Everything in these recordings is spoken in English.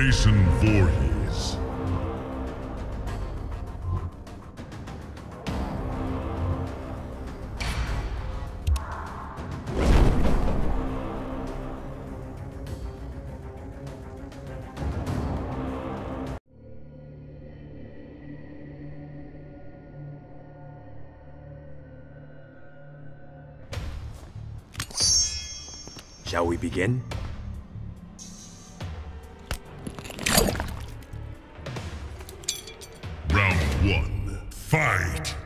Jason Voorhees. Shall we begin? Fight!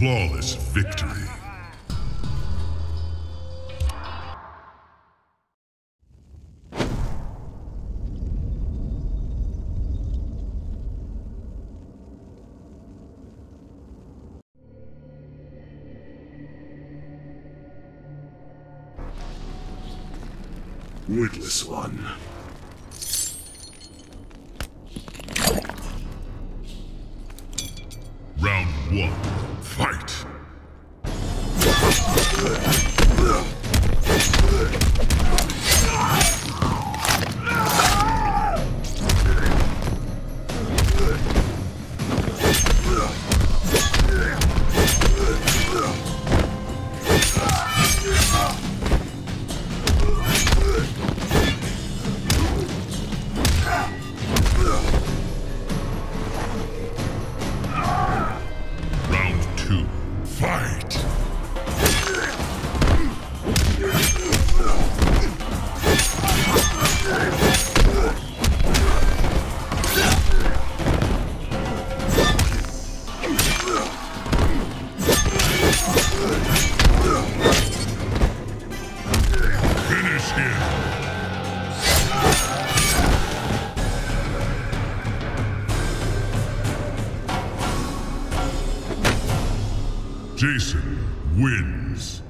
Flawless victory. Witless one. Him! Jason wins.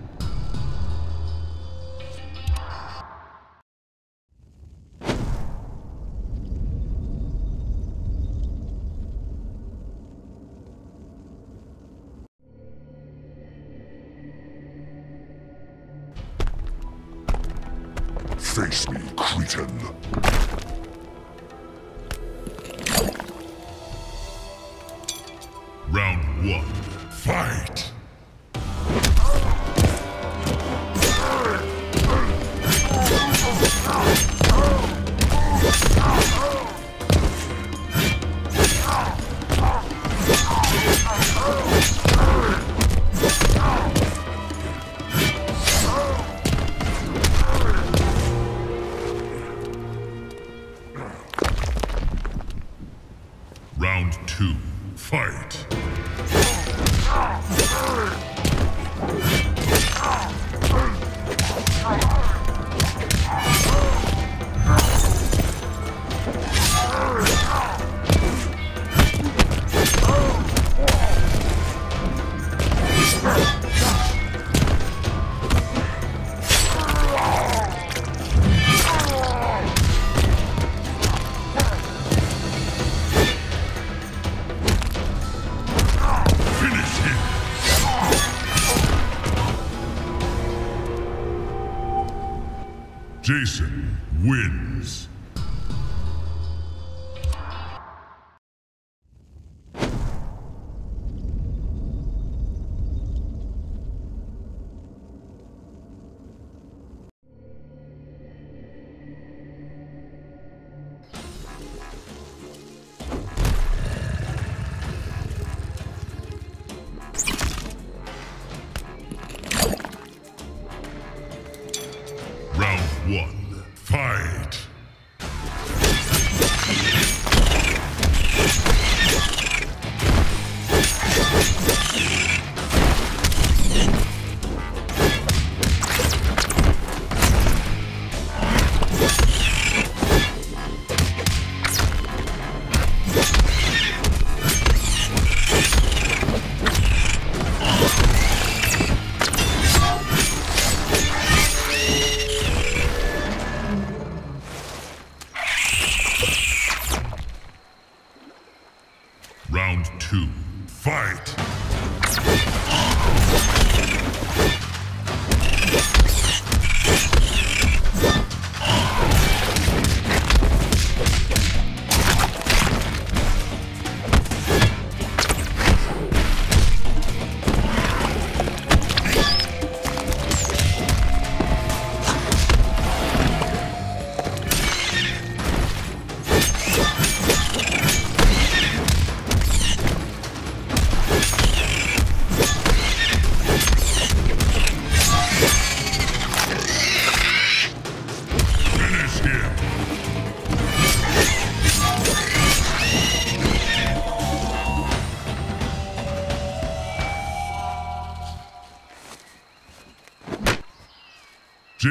Face me, Cretan. Round one. Fight!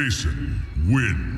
Jason wins.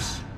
Wins.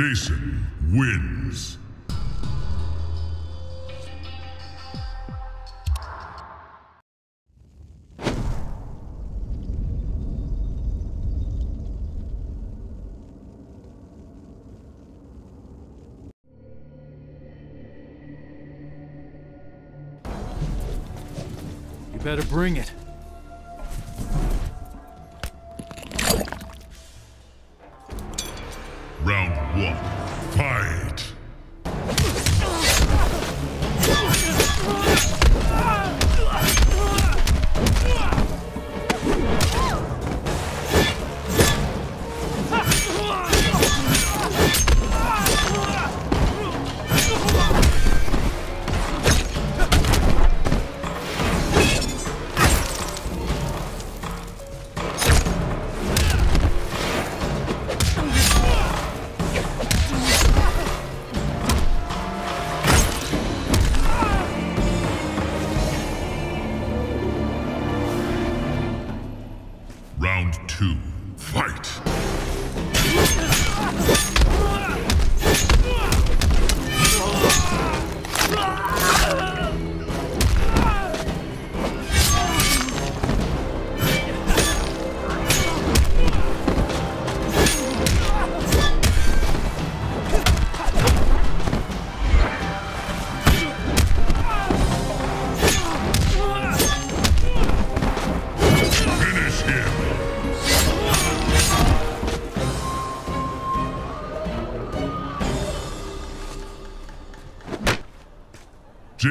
Jason wins. You better bring it.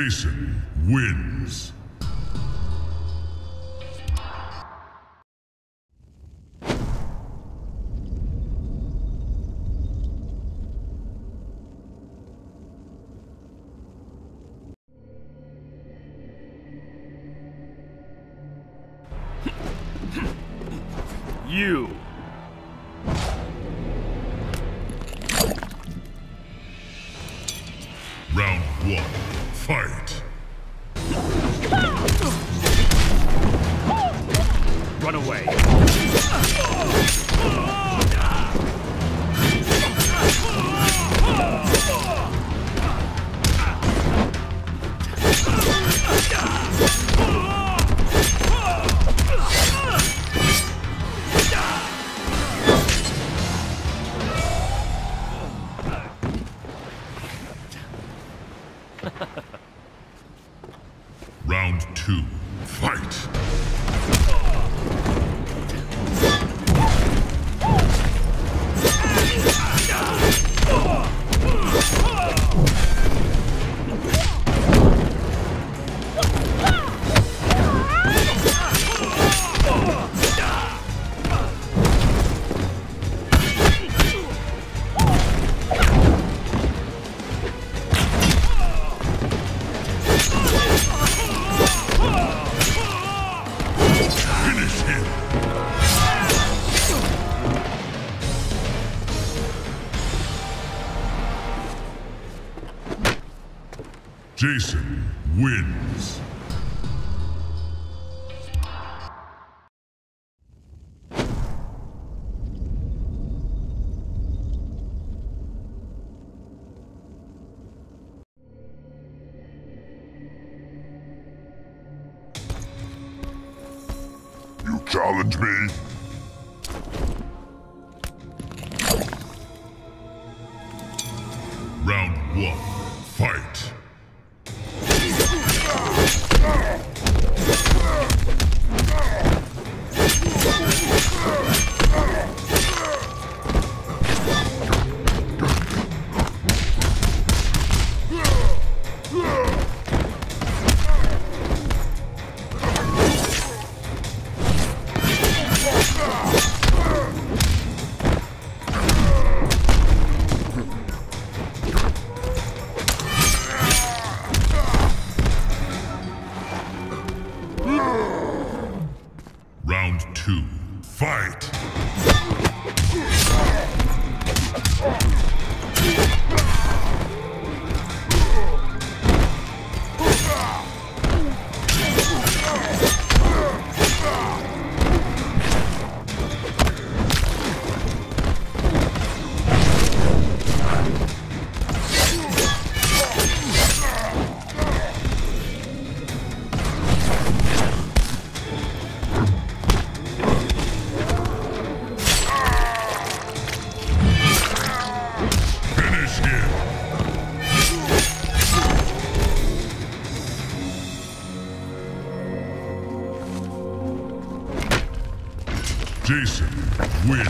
Jason wins. You. Jason wins. You challenge me? Round one, fight! Two, fight! Jason wins.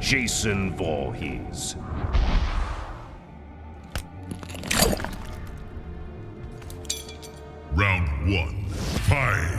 Jason Voorhees. Round one, fight!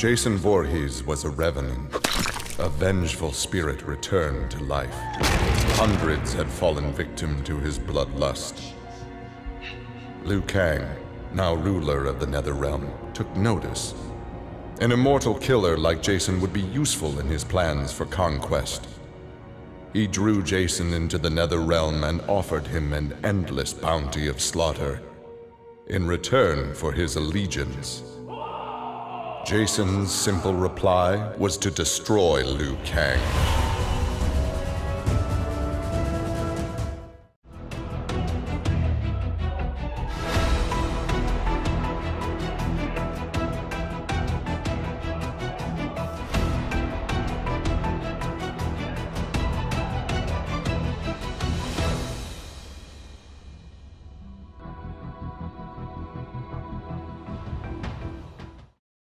Jason Voorhees was a revenant. A vengeful spirit returned to life. Hundreds had fallen victim to his bloodlust. Liu Kang, now ruler of the Netherrealm, took notice. An immortal killer like Jason would be useful in his plans for conquest. He drew Jason into the Netherrealm and offered him an endless bounty of slaughter in return for his allegiance. Jason's simple reply was to destroy Liu Kang.